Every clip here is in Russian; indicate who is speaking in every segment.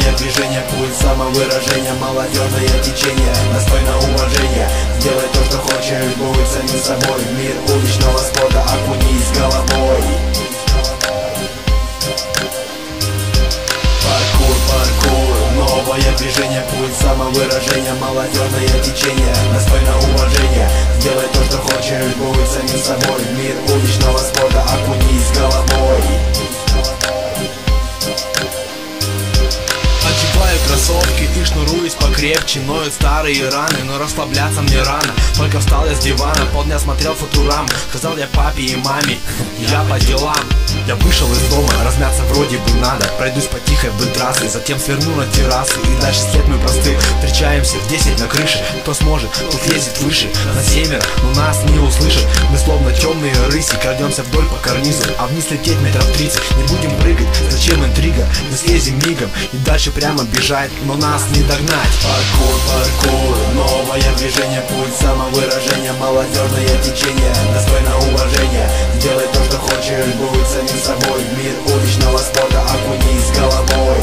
Speaker 1: движение, пульс самовыражения Молодежное течение, достойно уважения Сделай то, что хочешь, будь самим собой. Мир уличного спорта, окунись головой. Паркур, паркур, новое движение, пульс самовыражения Молодежное течение, достойно уважения Сделай то, что хочешь, будь самим собой. Мир уличного спорта, окунись головой
Speaker 2: кроссовки и шнуруюсь покрепче. Ноют старые раны, но расслабляться мне рано. Только встал я с дивана, полдня смотрел футурам. Сказал я папе и маме, я по делам Я вышел из дома, размяться вроде бы надо. Пройдусь по тихой трассы, затем сверну на террасу И дальше след мой простыл, встречаемся в 10 на крыше. Кто сможет, тут лезет выше, на семеро, но нас не услышат. Мы словно темные рыси, крадемся вдоль по карнизу А вниз лететь метров 30, не будем прыгать, зачем интрига? Мы слезем мигом и дальше прямо бежать, но нас не догнать.
Speaker 1: Паркур, паркур, новое движение, пульс самовыражения Молодежное течение, достойно уважения. Сделай то, что хочешь, будь самим собой. Мир уличного спорта, окунись головой.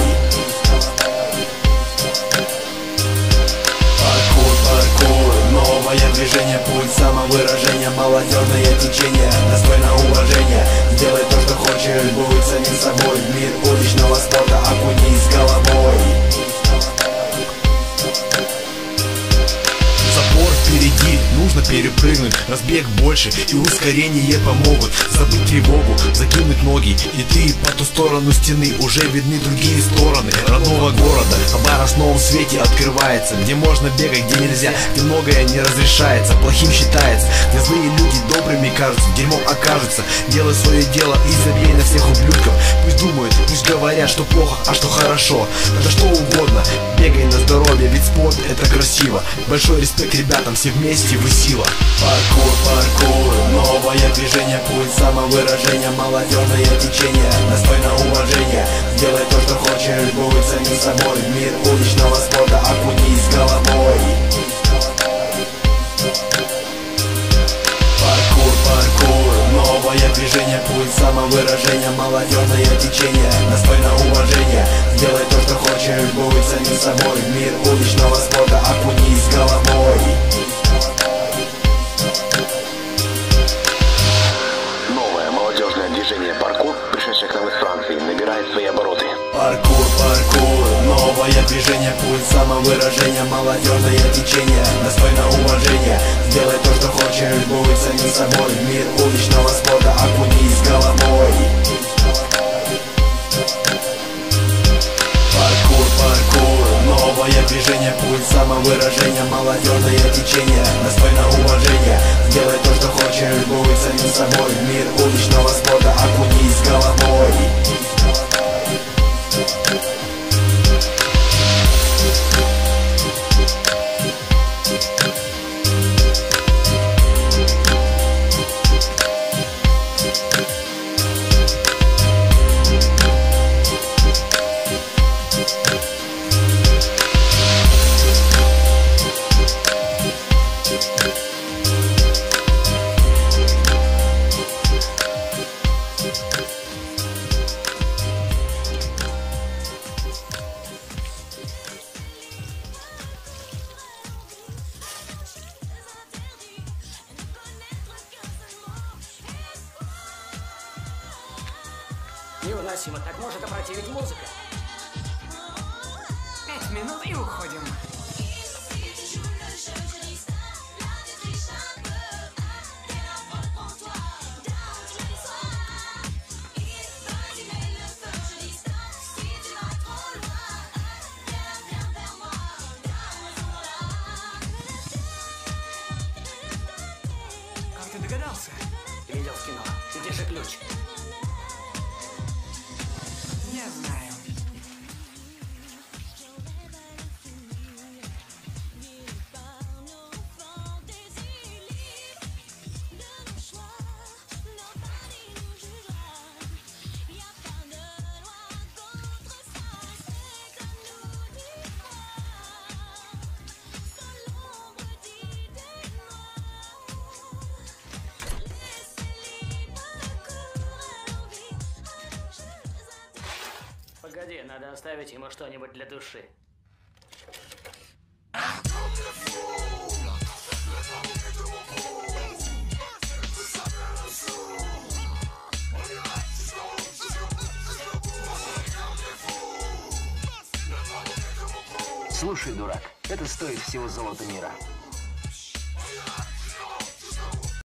Speaker 1: Паркур, паркур, новое движение, пульс самовыражения Молодежное течение, достойно уважения. Сделай то, что хочешь, будь самим собой. Мир уличного спорта, окунись головой
Speaker 2: перепрыгнуть Разбег больше и ускорение помогут. Забыть тревогу, закинуть ноги И ты по ту сторону стены. Уже видны другие стороны родного города. Абара в новом свете открывается Где можно бегать, где нельзя Где многое не разрешается, плохим считается Где злые люди добрыми кажутся Дерьмом окажутся Делай свое дело и забей на всех ублюдков. Пусть думают, пусть говорят, что плохо, а что хорошо. Да что угодно, бегай на здоровье Ведь спорт это красиво. Большой респект ребятам, все вместе вы сила.
Speaker 1: Паркур, паркур, новое движение, пульс самовыражения Молодежное течение, достойно уважения Сделай то, что хочешь, будь самим собой. Мир уличного спорта, окунись головой новое движение, пульс самовыражения Молодежное течение, достойно уважения Сделай то, что хочешь, будь самим собой. Мир уличного спорта, окунись головой
Speaker 3: движение,
Speaker 1: пульс самовыражения Молодежное течение, достойно уважения. Сделай то, что хочешь, будь самим собой. Мир уличного спорта, окунись головой. Паркур, паркур, новое движение, пульс самовыражения Молодежное течение, достойно уважения. Сделай то, что хочешь, будь самим собой. Мир уличного
Speaker 4: Невыносимо, так может опротивить музыка. Пять минут и уходим. Как ты догадался? Видел в кино. Где же ключ? Не Погоди, надо оставить ему что-нибудь для души.
Speaker 5: Слушай, дурак, это стоит всего золота мира.